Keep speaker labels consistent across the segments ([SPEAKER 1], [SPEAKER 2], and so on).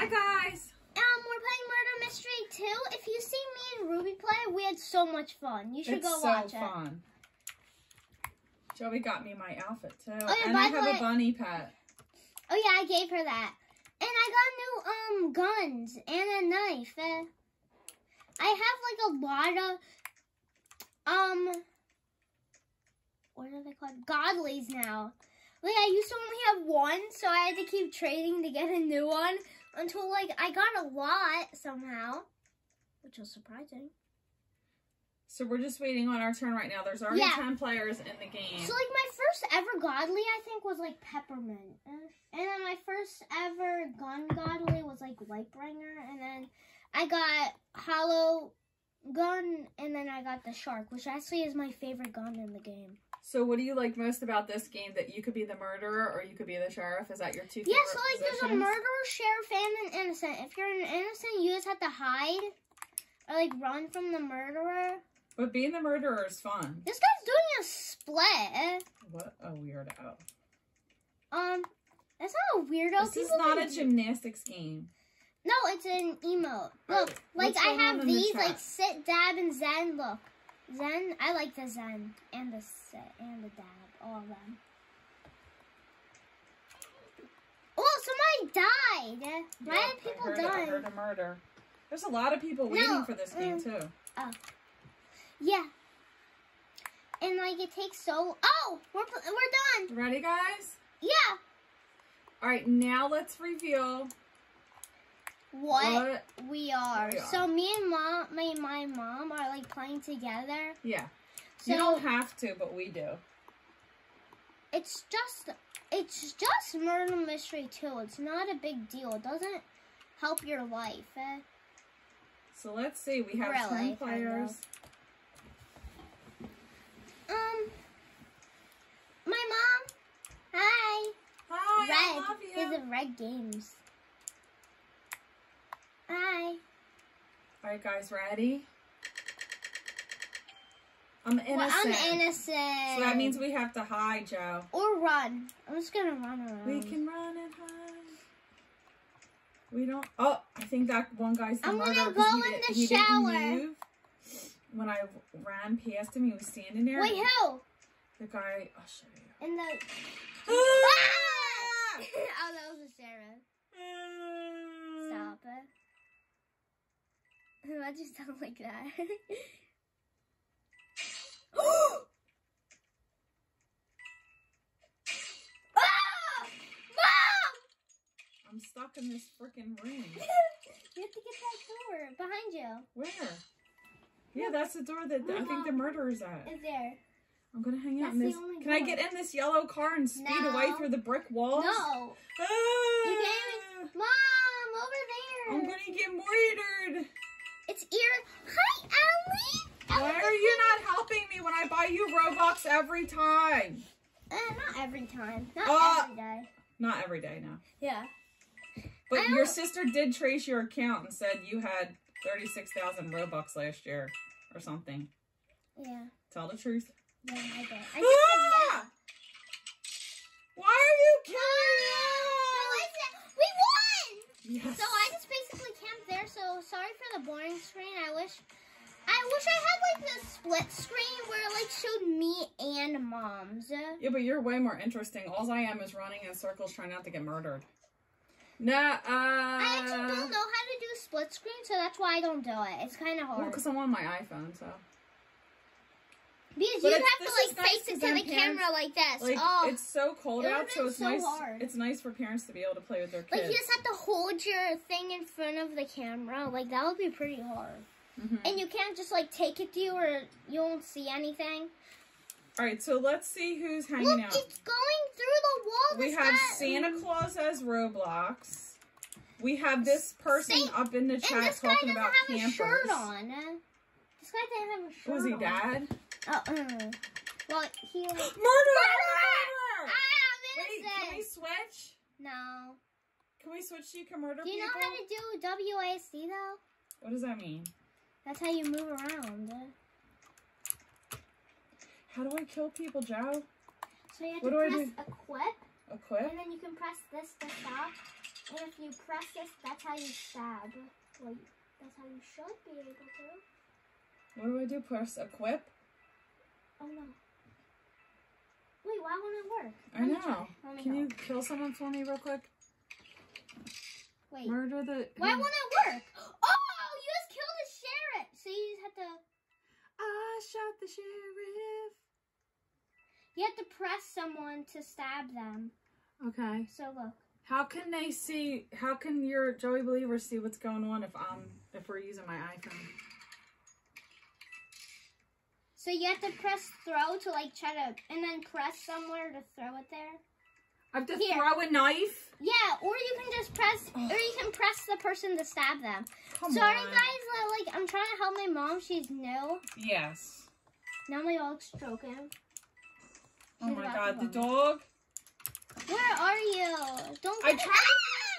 [SPEAKER 1] Hi guys.
[SPEAKER 2] Um, we're playing Murder Mystery 2. If you see me and Ruby play, we had so much fun. You should
[SPEAKER 1] it's
[SPEAKER 2] go
[SPEAKER 1] so
[SPEAKER 2] watch it.
[SPEAKER 1] fun. Joey got me my outfit too,
[SPEAKER 2] yeah,
[SPEAKER 1] and I have
[SPEAKER 2] way-
[SPEAKER 1] a bunny pet.
[SPEAKER 2] Oh yeah, I gave her that. And I got new um guns and a knife. Uh, I have like a lot of um what are they called? Godlies now. Like I used to only have one, so I had to keep trading to get a new one until like I got a lot somehow, which was surprising.
[SPEAKER 1] So we're just waiting on our turn right now. There's already
[SPEAKER 2] Yeah.
[SPEAKER 1] ten players in the game.
[SPEAKER 2] So like my first ever godly, I think, was like peppermint, and then my first ever gun godly was like Lightbringer, and then I got hollow gun, and then I got the shark, which actually is my favorite gun in the game.
[SPEAKER 1] So what do you like most about this game? That you could be the murderer or you could be the sheriff? Is that your two?
[SPEAKER 2] Yeah,
[SPEAKER 1] favorite
[SPEAKER 2] so like there's a
[SPEAKER 1] positions?
[SPEAKER 2] murderer, sheriff, and an innocent. If you're an innocent, you just have to hide or like run from the murderer.
[SPEAKER 1] But being the murderer is fun.
[SPEAKER 2] This guy's doing a split.
[SPEAKER 1] What a weirdo.
[SPEAKER 2] Um, that's not a weirdo.
[SPEAKER 1] This is not a gymnastics game.
[SPEAKER 2] No, it's an emote. Look, like I have
[SPEAKER 1] the
[SPEAKER 2] these, like sit, dab, and zen. Look, zen. I like the zen and the and the dab, all of them. Oh, somebody died. Why
[SPEAKER 1] Yep,
[SPEAKER 2] did people
[SPEAKER 1] I heard, it. I
[SPEAKER 2] die?
[SPEAKER 1] heard a murder. There's a lot of people waiting
[SPEAKER 2] No,
[SPEAKER 1] for this game
[SPEAKER 2] mm.
[SPEAKER 1] too.
[SPEAKER 2] Yeah. And like it takes so. Oh, we're we're done.
[SPEAKER 1] Ready, guys?
[SPEAKER 2] Yeah.
[SPEAKER 1] All right, now let's reveal
[SPEAKER 2] What,
[SPEAKER 1] what.
[SPEAKER 2] we are.
[SPEAKER 1] we are.
[SPEAKER 2] So me and mom, my my mom are like playing together.
[SPEAKER 1] Yeah,
[SPEAKER 2] So
[SPEAKER 1] you don't have to, but we do.
[SPEAKER 2] it's just it's just murder mystery too. It's not a big deal. It doesn't help your life. eh?
[SPEAKER 1] So let's see. We have
[SPEAKER 2] Really,
[SPEAKER 1] ten players.
[SPEAKER 2] Um, my mom. Hi.
[SPEAKER 1] Hi, I love you.
[SPEAKER 2] in Red Games. Hi.
[SPEAKER 1] All right, guys, ready? I'm innocent.
[SPEAKER 2] Well, I'm innocent.
[SPEAKER 1] So that means we have to hide, Joe.
[SPEAKER 2] or run. I'm just gonna run around.
[SPEAKER 1] We can run and hide. We don't. Oh, I think that one guy's the
[SPEAKER 2] I'm gonna go in
[SPEAKER 1] did-
[SPEAKER 2] the
[SPEAKER 1] he didn't
[SPEAKER 2] shower.
[SPEAKER 1] move. When I ran past him, he was standing there.
[SPEAKER 2] Wait, who?
[SPEAKER 1] The guy. I'll show you.
[SPEAKER 2] In the.
[SPEAKER 1] Ah!
[SPEAKER 2] oh, that was a Sarah. Stop it. Why'd you sound like that? Ah! Mom!
[SPEAKER 1] I'm stuck in this freaking room.
[SPEAKER 2] You have to get that door behind you.
[SPEAKER 1] Where? Yeah, that's the door that I think the murderer's at.
[SPEAKER 2] It's there.
[SPEAKER 1] I'm gonna hang out
[SPEAKER 2] That's
[SPEAKER 1] in this.
[SPEAKER 2] only
[SPEAKER 1] Can I get in this yellow car and speed
[SPEAKER 2] No.
[SPEAKER 1] away through the brick walls?
[SPEAKER 2] No.
[SPEAKER 1] Ah!
[SPEAKER 2] You can't. Mom, over there.
[SPEAKER 1] I'm gonna get murdered.
[SPEAKER 2] Ear. Hi, Ellie.
[SPEAKER 1] Why are you not helping me when I buy you Robux every time?
[SPEAKER 2] Uh, not every time. Not
[SPEAKER 1] Uh,
[SPEAKER 2] every day.
[SPEAKER 1] Not every day, no.
[SPEAKER 2] Yeah.
[SPEAKER 1] But your sister did trace your account and said you had 36,000 Robux last year or something.
[SPEAKER 2] Yeah.
[SPEAKER 1] Tell the truth.
[SPEAKER 2] Yeah, I did. I just said yeah.
[SPEAKER 1] Ah! Why are you
[SPEAKER 2] No,
[SPEAKER 1] killing
[SPEAKER 2] listen, we won!
[SPEAKER 1] Yes.
[SPEAKER 2] So I just basically camped there. So sorry for the boring screen. I wish, I wish I had like the split screen where it like showed me and mom's.
[SPEAKER 1] Yeah, but you're way more interesting. All I am is running in circles trying not to get murdered. Nah, uh...
[SPEAKER 2] I actually don't know how to do split screen, so that's why I don't do it. It's kind of hard.
[SPEAKER 1] Well,
[SPEAKER 2] hard
[SPEAKER 1] because I'm on my iPhone, so.
[SPEAKER 2] Because
[SPEAKER 1] but
[SPEAKER 2] you have to like
[SPEAKER 1] nice
[SPEAKER 2] face it
[SPEAKER 1] 'cause
[SPEAKER 2] to
[SPEAKER 1] then
[SPEAKER 2] the camera like this.
[SPEAKER 1] Like,
[SPEAKER 2] oh,
[SPEAKER 1] it's so cold
[SPEAKER 2] It
[SPEAKER 1] out, so it's
[SPEAKER 2] so
[SPEAKER 1] nice.
[SPEAKER 2] hard.
[SPEAKER 1] It's nice for parents to be able to play with their kids.
[SPEAKER 2] like you just have to hold your thing in front of the camera. Like that would be pretty hard.
[SPEAKER 1] Mhm.
[SPEAKER 2] And you can't just like take it to you or you won't see anything.
[SPEAKER 1] All right, so let's see who's hanging
[SPEAKER 2] Look,
[SPEAKER 1] out.
[SPEAKER 2] it's going through the wall.
[SPEAKER 1] We have
[SPEAKER 2] guy-
[SPEAKER 1] Santa Claus as Roblox. We have this person
[SPEAKER 2] Saint-
[SPEAKER 1] up in the chat
[SPEAKER 2] this guy
[SPEAKER 1] talking
[SPEAKER 2] doesn't
[SPEAKER 1] about
[SPEAKER 2] have
[SPEAKER 1] campers.
[SPEAKER 2] a shirt on. This guy didn't have a shirt
[SPEAKER 1] Was he
[SPEAKER 2] on. Uh, uh. Well, he.
[SPEAKER 1] Murder!
[SPEAKER 2] Ah,
[SPEAKER 1] Murder!
[SPEAKER 2] I'm
[SPEAKER 1] Wait, can we switch?
[SPEAKER 2] No.
[SPEAKER 1] Can we switch so you can murder
[SPEAKER 2] Do you know how to do WASD though?
[SPEAKER 1] What does that mean?
[SPEAKER 2] That's how you move around.
[SPEAKER 1] How do I kill people, Joe?
[SPEAKER 2] So you have
[SPEAKER 1] What
[SPEAKER 2] to
[SPEAKER 1] do I
[SPEAKER 2] press
[SPEAKER 1] do?
[SPEAKER 2] equip,
[SPEAKER 1] Equip?
[SPEAKER 2] and then you can press this to stop. And if you press this, that's how you stab. Like, that's how you should be able to.
[SPEAKER 1] What do I do? Press equip?
[SPEAKER 2] Oh no. Wait, why won't it work?
[SPEAKER 1] I
[SPEAKER 2] Let me
[SPEAKER 1] know.
[SPEAKER 2] try. Let me
[SPEAKER 1] Can you kill someone for me real quick?
[SPEAKER 2] Wait.
[SPEAKER 1] Murder the.
[SPEAKER 2] Why won't it work? Oh, you just killed the sheriff. So you just have to.
[SPEAKER 1] I shot the sheriff.
[SPEAKER 2] You have to press someone to stab them.
[SPEAKER 1] Okay.
[SPEAKER 2] So look.
[SPEAKER 1] How can they see? How can your Joey Believer see what's going on if I'm if we're using my iPhone?
[SPEAKER 2] So you have to press throw to like try to, and then press somewhere to throw it there.
[SPEAKER 1] I have to
[SPEAKER 2] Here.
[SPEAKER 1] throw a knife.
[SPEAKER 2] Yeah, or you can just press, or you can press the person to stab them.
[SPEAKER 1] Come
[SPEAKER 2] Sorry
[SPEAKER 1] on.
[SPEAKER 2] guys, like I'm trying to help my mom. She's new.
[SPEAKER 1] Yes.
[SPEAKER 2] Now my dog's stroking.
[SPEAKER 1] Oh my God, the dog.
[SPEAKER 2] Where are you? Don't.
[SPEAKER 1] I tried
[SPEAKER 2] Ah!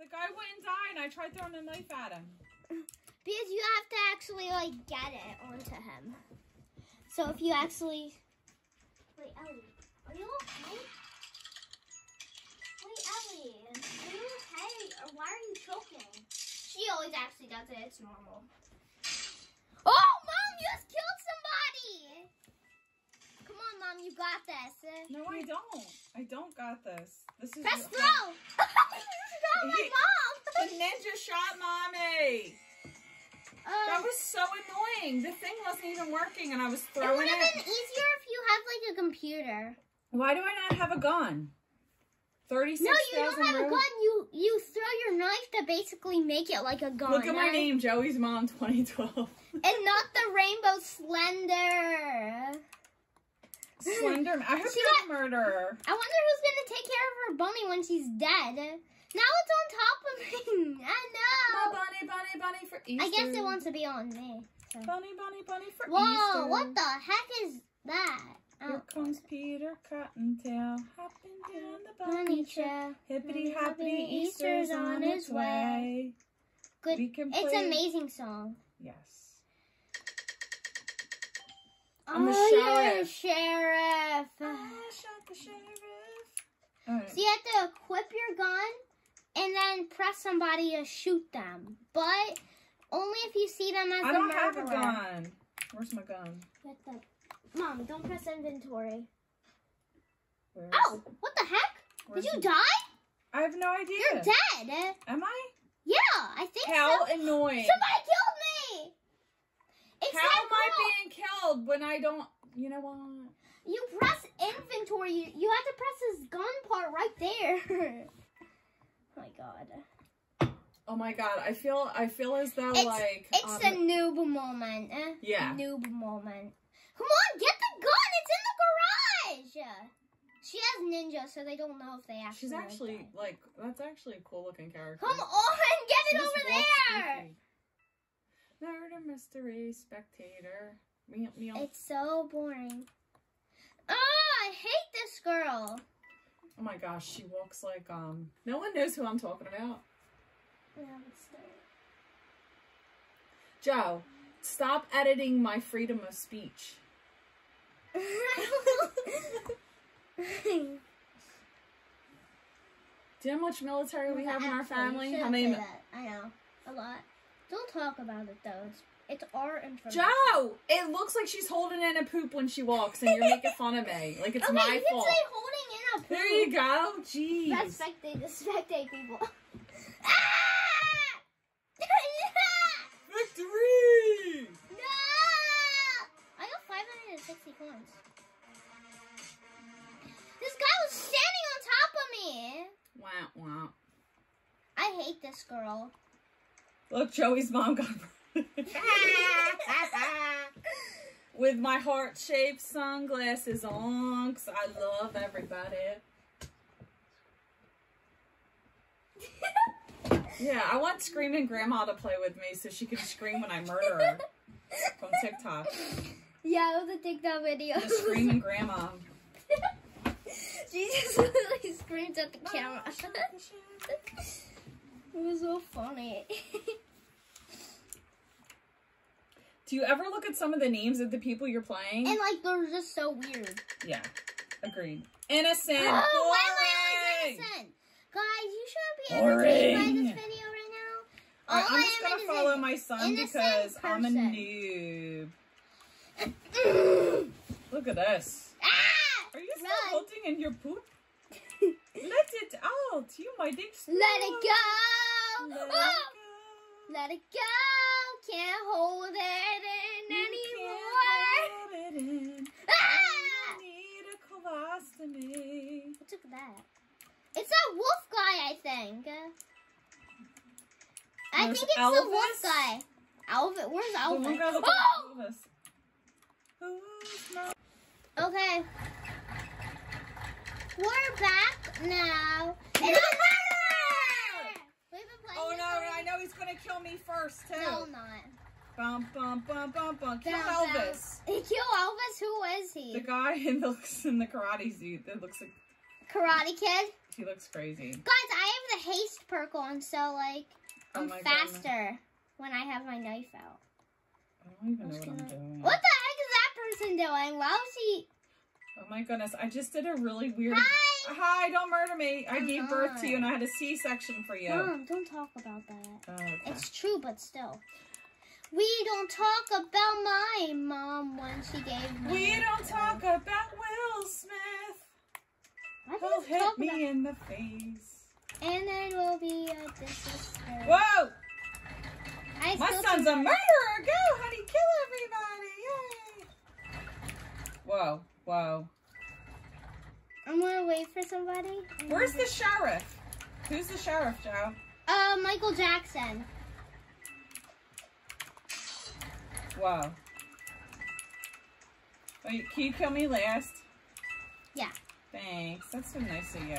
[SPEAKER 1] The guy wouldn't die, and I tried throwing a knife at him.
[SPEAKER 2] Because you have to actually like get it onto him. So if you actually. Wait, Ellie, are you okay? Wait, Ellie, are you okay? Or why are you choking? She always actually does it. It's normal. Oh, mom, you just killed somebody! Come on, mom, you got this.
[SPEAKER 1] No, I don't. I don't got this. This is
[SPEAKER 2] Press throw! you shot my
[SPEAKER 1] The
[SPEAKER 2] mom!
[SPEAKER 1] ninja shot mommy. That
[SPEAKER 2] Um,
[SPEAKER 1] was so annoying. The thing wasn't even working, and I was throwing it
[SPEAKER 2] would have been easier if you had like a computer.
[SPEAKER 1] Why do I not have a gun? Thirty-six
[SPEAKER 2] No, you don't have a gun. You you throw your knife to basically make it like a gun.
[SPEAKER 1] Look at my
[SPEAKER 2] and-
[SPEAKER 1] name, Joey's mom, 2012.
[SPEAKER 2] And not the rainbow slender.
[SPEAKER 1] Slender. I hope
[SPEAKER 2] She got-
[SPEAKER 1] a murderer.
[SPEAKER 2] I wonder who's gonna take care of her bunny when she's dead. Now it's on top of me. I know.
[SPEAKER 1] Bunny, for Easter.
[SPEAKER 2] I guess it wants to be on me. so.
[SPEAKER 1] Bunny, bunny, bunny for
[SPEAKER 2] Whoa!
[SPEAKER 1] Easter.
[SPEAKER 2] What the heck is that?
[SPEAKER 1] Here
[SPEAKER 2] Oh,
[SPEAKER 1] comes Peter Cottontail, hopping down the bunny trail. Hippity
[SPEAKER 2] Happy
[SPEAKER 1] hoppity,
[SPEAKER 2] Easter's
[SPEAKER 1] on its way.
[SPEAKER 2] Good.
[SPEAKER 1] We can
[SPEAKER 2] It's an amazing song.
[SPEAKER 1] Yes. I'm the
[SPEAKER 2] oh, you're a
[SPEAKER 1] sheriff.
[SPEAKER 2] sheriff.
[SPEAKER 1] I shot the sheriff. Alright.
[SPEAKER 2] So you have to equip your gun and then press somebody to shoot them. But only if you see them as
[SPEAKER 1] I
[SPEAKER 2] the
[SPEAKER 1] don't have a gun. Where's my gun?
[SPEAKER 2] What the- Mom, don't press inventory.
[SPEAKER 1] Where is
[SPEAKER 2] Oh, what the heck?
[SPEAKER 1] Where's
[SPEAKER 2] Did you
[SPEAKER 1] it?
[SPEAKER 2] die?
[SPEAKER 1] I have no idea.
[SPEAKER 2] You're dead.
[SPEAKER 1] Am I?
[SPEAKER 2] Yeah, I think
[SPEAKER 1] How
[SPEAKER 2] so.
[SPEAKER 1] How annoying.
[SPEAKER 2] Somebody killed me. It's
[SPEAKER 1] How am I being killed when I don't? You know what?
[SPEAKER 2] You press inventory. You, you have to press this gun part right there. oh my god.
[SPEAKER 1] Oh my god, I feel I feel as though
[SPEAKER 2] It's-
[SPEAKER 1] like
[SPEAKER 2] It's
[SPEAKER 1] um,
[SPEAKER 2] a noob moment. eh?
[SPEAKER 1] Yeah.
[SPEAKER 2] Noob moment. Come on, get the gun. It's in the garage. She has ninja, so they don't know if they actually.
[SPEAKER 1] she's
[SPEAKER 2] like
[SPEAKER 1] actually
[SPEAKER 2] that.
[SPEAKER 1] like that's actually a cool looking character.
[SPEAKER 2] Come on, get
[SPEAKER 1] She
[SPEAKER 2] it over there.
[SPEAKER 1] Murder mystery spectator. Meow, meow.
[SPEAKER 2] It's so boring. Oh, I hate this girl.
[SPEAKER 1] Oh my gosh, she walks like um. No one knows who I'm talking about.
[SPEAKER 2] Yeah.
[SPEAKER 1] Joe, stop editing my freedom of speech. Do you know how much military we have in our family? How many?
[SPEAKER 2] I know. A lot. Don't talk about it though. It's, it's our information.
[SPEAKER 1] Joe, it looks like she's holding in a poop when she walks, and you're making fun of me. Like it's
[SPEAKER 2] okay,
[SPEAKER 1] my fault.
[SPEAKER 2] Can say holding in a poop.
[SPEAKER 1] There you go. Jeez.
[SPEAKER 2] That's spectate the spectate people. ah!
[SPEAKER 1] Victory!
[SPEAKER 2] no! I got 560 coins. This guy was standing on top of me.
[SPEAKER 1] Wow, wow.
[SPEAKER 2] I hate this girl.
[SPEAKER 1] Look, Joey's mom got with my heart-shaped sunglasses on, 'cause I love everybody. Yeah, I want screaming grandma to play with me so she can scream when I murder her from TikTok.
[SPEAKER 2] yeah, it was a TikTok video.
[SPEAKER 1] The screaming grandma.
[SPEAKER 2] she just literally screams at the oh, camera. it was so funny.
[SPEAKER 1] Do you ever look at some of the names of the people you're playing?
[SPEAKER 2] and like they're just so weird.
[SPEAKER 1] yeah, agreed. Innocent.
[SPEAKER 2] Oh, why am I always innocent? Guys, you shouldn't be entertained by this video right now.
[SPEAKER 1] Alright, I'm
[SPEAKER 2] I
[SPEAKER 1] just gonna follow my son because I'm a noob.
[SPEAKER 2] ah!
[SPEAKER 1] Look at this. Are you still
[SPEAKER 2] Run.
[SPEAKER 1] holding in your poop? Let it out. You might explode.
[SPEAKER 2] Let it go.
[SPEAKER 1] Let it
[SPEAKER 2] Oh,
[SPEAKER 1] go.
[SPEAKER 2] let it go. Can't hold it in
[SPEAKER 1] You
[SPEAKER 2] anymore.
[SPEAKER 1] can't hold it in.
[SPEAKER 2] Ah!
[SPEAKER 1] You need a colostomy.
[SPEAKER 2] What took that? It's that wolf guy, I think. I
[SPEAKER 1] There's
[SPEAKER 2] think it's the wolf guy. Elvis, where's Elvis? Oh!
[SPEAKER 1] Elvis. Not-
[SPEAKER 2] Okay. We're back now. And I'm murderer! We've been playing
[SPEAKER 1] Oh no. I know he's gonna kill me first too.
[SPEAKER 2] No, I'm not.
[SPEAKER 1] Bum bum bum bum bum. Kill
[SPEAKER 2] out.
[SPEAKER 1] Elvis.
[SPEAKER 2] Kill Elvis? Who is he?
[SPEAKER 1] The guy in the looks in the karate suit that looks like
[SPEAKER 2] Karate Kid?
[SPEAKER 1] he looks crazy.
[SPEAKER 2] Guys, I have the haste perk on, so like
[SPEAKER 1] Oh
[SPEAKER 2] I'm
[SPEAKER 1] goodness.
[SPEAKER 2] faster when I have my knife out.
[SPEAKER 1] I don't even know what I'm doing.
[SPEAKER 2] What the heck is that person doing? Why was he?
[SPEAKER 1] Oh my goodness! I just did a really weird.
[SPEAKER 2] Hi.
[SPEAKER 1] Hi! Don't murder me. I
[SPEAKER 2] I'm
[SPEAKER 1] gave birth to you, and. I had a C-section for you.
[SPEAKER 2] Mom, don't talk about that.
[SPEAKER 1] Oh, okay.
[SPEAKER 2] It's true, but still. We don't talk about my mom when she gave me.
[SPEAKER 1] We don't talk about Will Smith. He'll hit me
[SPEAKER 2] about-
[SPEAKER 1] in the face.
[SPEAKER 2] And then will be a disrespect.
[SPEAKER 1] Whoa!
[SPEAKER 2] I
[SPEAKER 1] My son's a murderer! Go, honey, kill everybody! Yay! Whoa, whoa.
[SPEAKER 2] I'm gonna wait for somebody.
[SPEAKER 1] Where's the sheriff? Who's the sheriff, Joe?
[SPEAKER 2] Uh, Michael Jackson.
[SPEAKER 1] Wow. Wait, can you kill me last?
[SPEAKER 2] Yeah.
[SPEAKER 1] Thanks. That's so nice of you.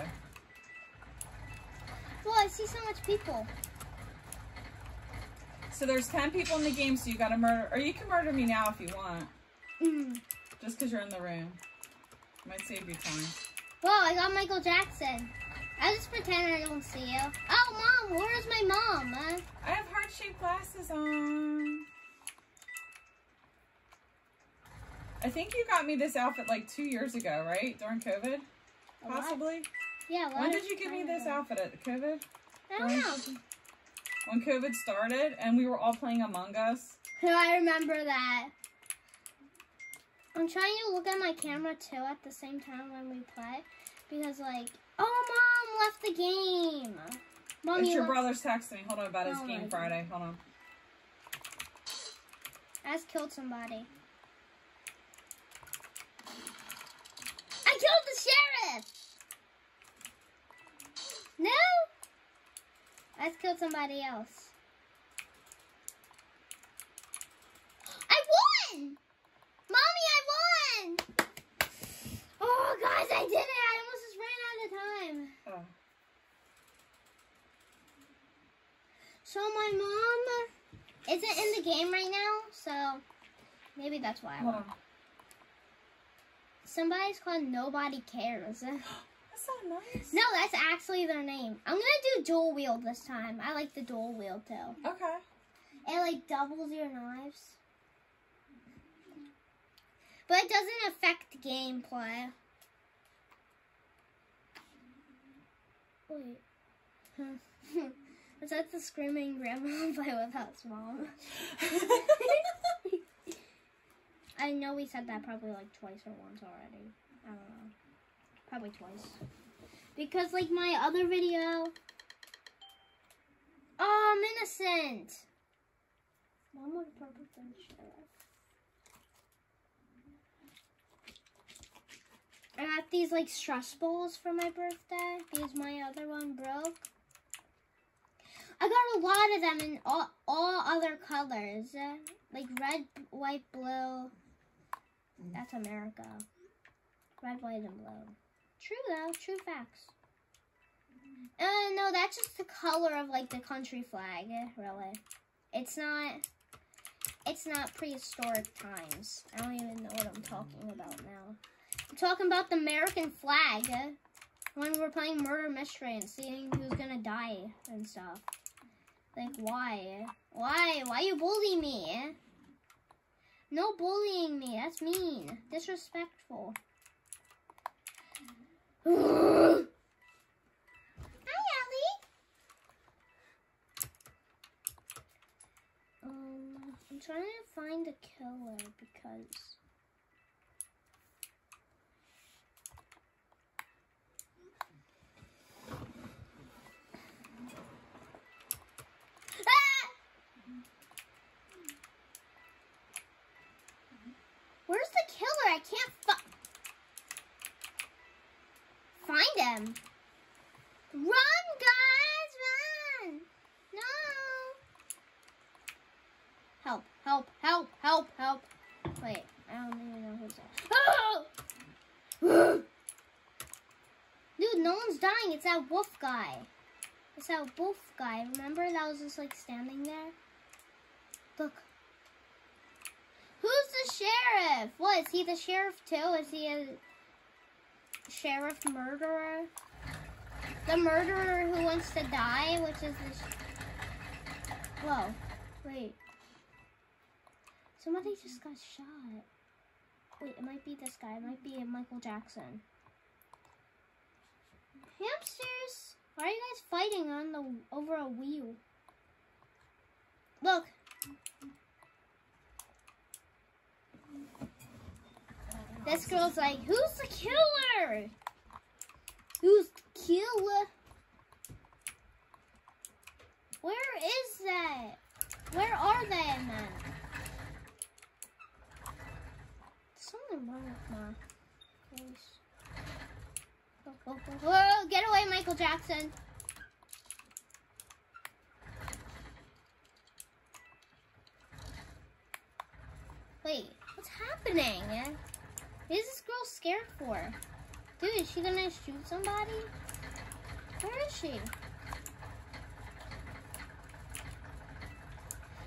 [SPEAKER 2] Well, I see so much people.
[SPEAKER 1] So there's 10 people in the game, so you gotta murder. Or you can murder me now if you want.
[SPEAKER 2] Mm.
[SPEAKER 1] Just because you're in the room. Might save you time.
[SPEAKER 2] Whoa, I got Michael Jackson. I just pretend I don't see you. Oh, mom, where's my mom? Uh,
[SPEAKER 1] I have heart shaped glasses on. I think you got me this outfit like two years ago, right? During COVID? Possibly?
[SPEAKER 2] yeah.
[SPEAKER 1] When did you give me this
[SPEAKER 2] is it?
[SPEAKER 1] outfit at COVID?
[SPEAKER 2] I don't know.
[SPEAKER 1] When COVID started and we were all playing Among Us.
[SPEAKER 2] No, I remember that. I'm trying to look at my camera too at the same time when we play. Because, like, oh, mom left the game. Mom,
[SPEAKER 1] it's
[SPEAKER 2] you
[SPEAKER 1] your brother's texting me. Hold on about his
[SPEAKER 2] Oh
[SPEAKER 1] game Friday. Hold on.
[SPEAKER 2] I just killed somebody. I killed the sheriff! No! I just killed somebody else. I won! Mommy, I won! Oh, guys, I did it! I almost just ran out of time.
[SPEAKER 1] Oh.
[SPEAKER 2] So my mom isn't in the game right now, so maybe that's why I. Somebody's called Nobody Cares.
[SPEAKER 1] That's not nice.
[SPEAKER 2] No, that's actually their name. I'm gonna do dual wield this time. I like the dual wield too.
[SPEAKER 1] Okay.
[SPEAKER 2] It like doubles your knives. But it doesn't affect gameplay. Wait. Is that the screaming grandma by Without's mom? I know we said that probably like twice or once already. I don't know. Probably twice. Because like my other video. Oh, I'm innocent. Mom would purple sheriff. I got these like stress balls for my birthday because my other one broke. I got a lot of them in all, all other colors. Like red, white, blue. That's America. Red, white, and blue. True though, true facts. Uh, no, that's just the color of like the country flag, really. It's not, it's not prehistoric times. I don't even know what I'm talking about now. I'm talking about the American flag. When we're playing murder mystery and seeing who's gonna die and stuff. Like, why? Why? Why you bully me? No bullying me. That's mean. Disrespectful. Hi, Ellie. Um, I'm trying to find a killer because Where's the killer? I can't fi- find him. Run, guys, run! No! Help, help, help, help, help. Wait, I don't even know who's that. Oh! Dude, no one's dying. It's that wolf guy. It's that wolf guy. Remember that was just like standing there? Look. Who's the sheriff? What, is he the sheriff too? Is he a sheriff murderer? The murderer who wants to die, which is this. Whoa, wait. Somebody just got shot. Wait, it might be this guy. It might be Michael Jackson. Hamsters! Why are you guys fighting on the over a wheel? Look. This girl's like, who's the killer? Who's the killer? Where is that? Where are they, man? Something wrong with my face. Oh, oh, oh, oh, get away, Michael Jackson. Wait, what's happening? Scared for? Dude, is she gonna shoot somebody? Where is she?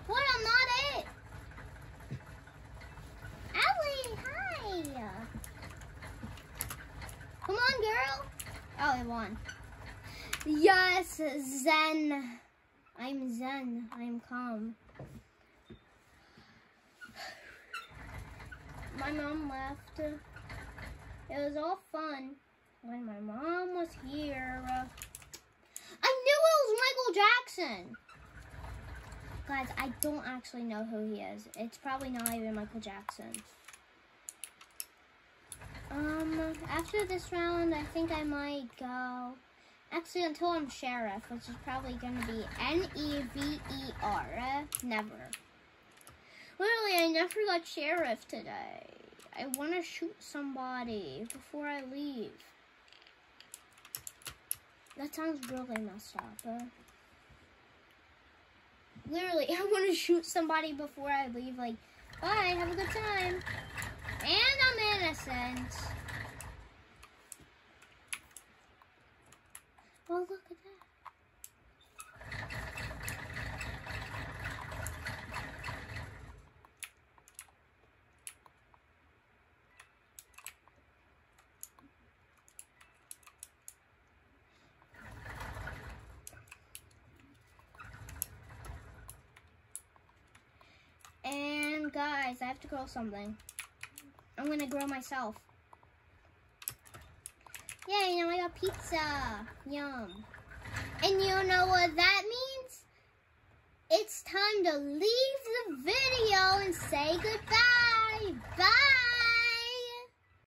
[SPEAKER 2] What? I'm not it. Allie, hi. Come on, girl. Oh, won. Yes, Zen. I'm Zen. I'm calm. My mom left. It was all fun when my mom was here. I knew it was Michael Jackson. Guys, I don't actually know who he is. It's probably not even Michael Jackson. Um, after this round, I think I might go. Actually, until I'm sheriff, which is probably going to be N E V E R. Never. Literally, I never got sheriff today. I want to shoot somebody before I leave. That sounds really messed up. Uh, literally, I want to shoot somebody before I leave. Like, bye, have a good time. And I'm innocent. Look at that. And guys, I have to grow something. I'm gonna grow myself. Yeah, you know, I got pizza. Yum. And you know what that means? It's time to leave the video and say goodbye. Bye.